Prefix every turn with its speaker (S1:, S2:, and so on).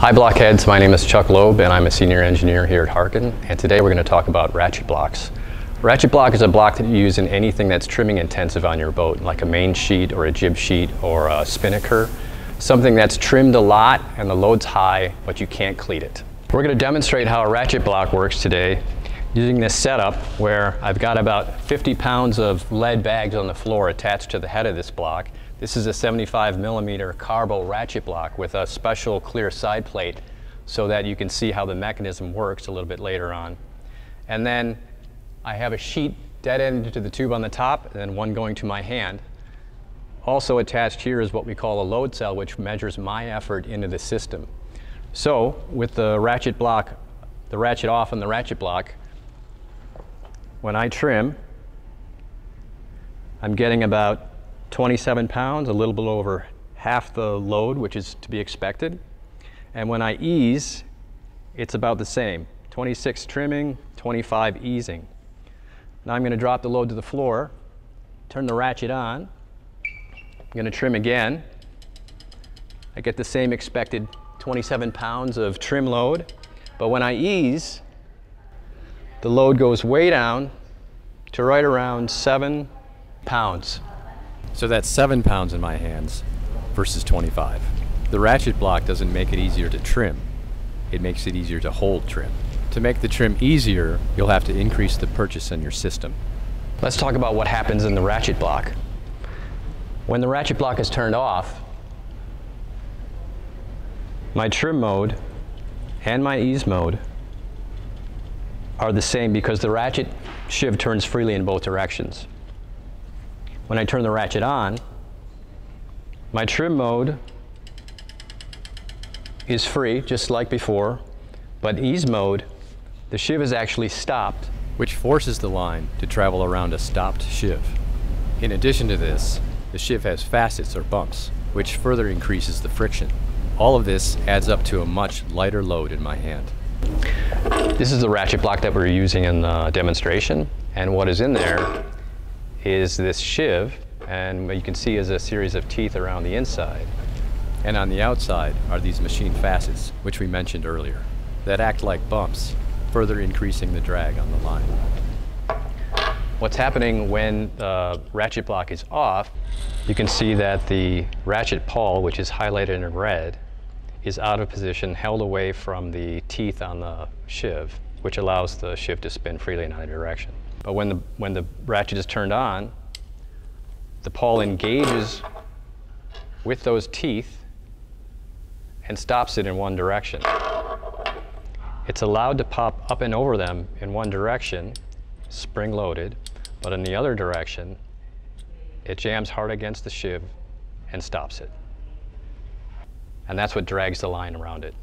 S1: Hi Blockheads, my name is Chuck Lob and I'm a senior engineer here at Harken and today we're going to talk about ratchet blocks. Ratchet block is a block that you use in anything that's trimming intensive on your boat, like a main sheet or a jib sheet or a spinnaker. Something that's trimmed a lot and the load's high, but you can't cleat it. We're going to demonstrate how a ratchet block works today using this setup where I've got about 50 pounds of lead bags on the floor attached to the head of this block this is a 75 millimeter carbo ratchet block with a special clear side plate so that you can see how the mechanism works a little bit later on. And then I have a sheet dead ended to the tube on the top and then one going to my hand. Also attached here is what we call a load cell which measures my effort into the system. So with the ratchet block, the ratchet off and the ratchet block, when I trim, I'm getting about 27 pounds, a little bit over half the load, which is to be expected. And when I ease, it's about the same. 26 trimming, 25 easing. Now I'm going to drop the load to the floor, turn the ratchet on. I'm going to trim again. I get the same expected 27 pounds of trim load, but when I ease, the load goes way down to right around seven pounds.
S2: So that's 7 pounds in my hands versus 25. The ratchet block doesn't make it easier to trim, it makes it easier to hold trim. To make the trim easier, you'll have to increase the purchase in your system.
S1: Let's talk about what happens in the ratchet block. When the ratchet block is turned off, my trim mode and my ease mode are the same because the ratchet sheave turns freely in both directions. When I turn the ratchet on, my trim mode is free, just like before, but ease mode, the sheave is actually stopped.
S2: Which forces the line to travel around a stopped sheave. In addition to this, the sheave has facets or bumps, which further increases the friction. All of this adds up to a much lighter load in my hand.
S1: This is the ratchet block that we're using in the demonstration, and what is in there is this sheave. and what you can see is a series of teeth around the inside.
S2: And on the outside are these machine facets, which we mentioned earlier, that act like bumps, further increasing the drag on the line.
S1: What's happening when the ratchet block is off, you can see that the ratchet pawl, which is highlighted in red, is out of position, held away from the teeth on the sheave, which allows the sheave to spin freely in either direction. But when the, when the ratchet is turned on, the pawl engages with those teeth and stops it in one direction. It's allowed to pop up and over them in one direction, spring loaded, but in the other direction, it jams hard against the sheave and stops it. And that's what drags the line around it.